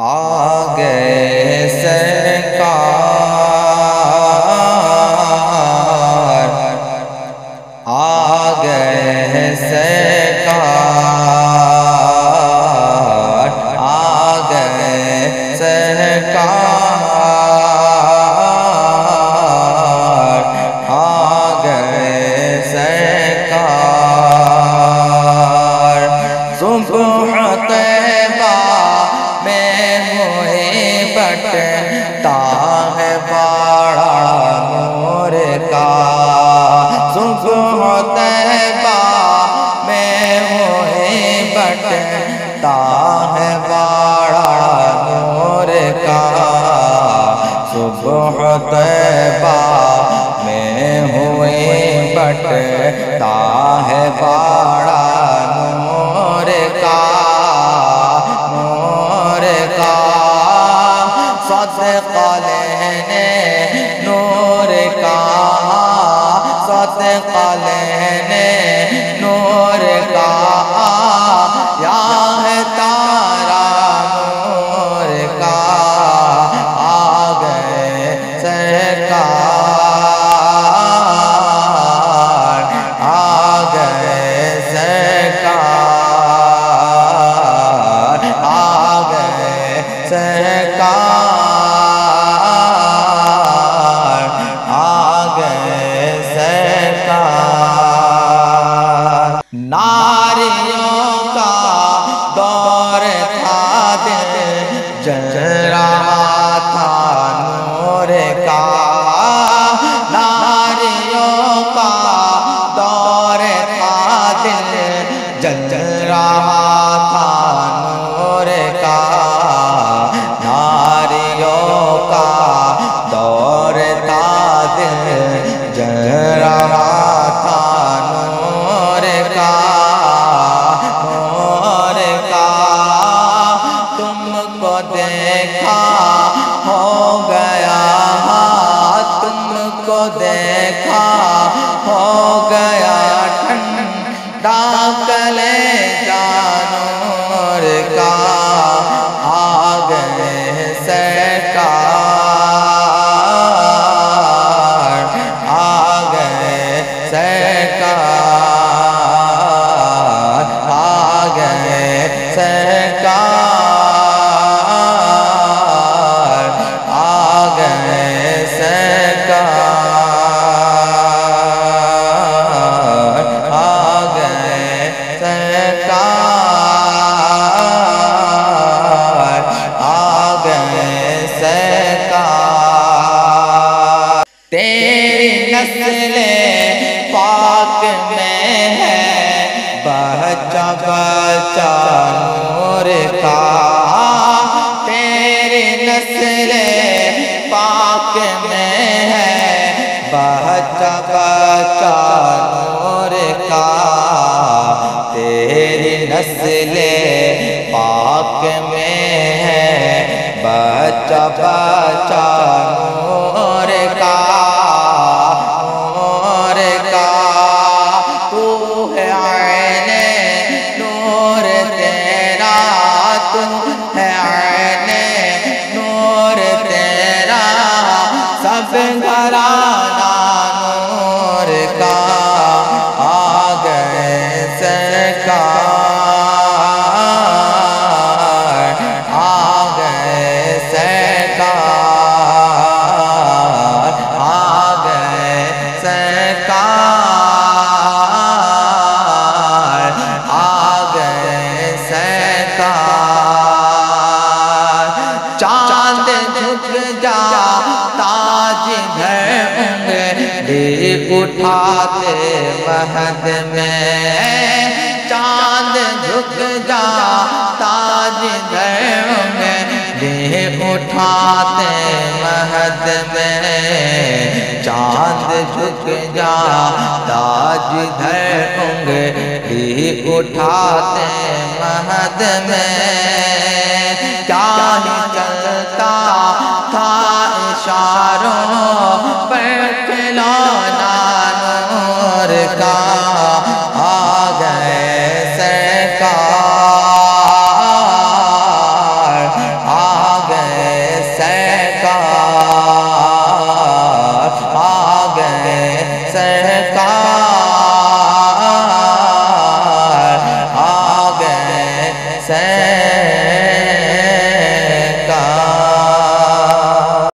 آگے سرکار آگے سرکار۔ با میں ہوئے بٹتا ہے باڑا نور کا نور کا۔ صدقہ لینے، نور کا۔ صدقہ لینے کا سرکار آ گئے سرکار آ گئے سرکار آ گئے سرکار تیری نسل پاک میں ہے۔ بچہ بچہ نور کا نور کا۔ تو ہے عین نور، تیرا تو ہے عین نور، تیرا۔ سب گھرانا نور کا، آ گئے سرکار۔ اٹھاتے مہد میں۔ چاند جھک جا تاج گھر انگلی اٹھاتے مہد میں۔ چاند جھک جا تاج دھر انگلی اٹھاتے مہد میں۔ کیا ہی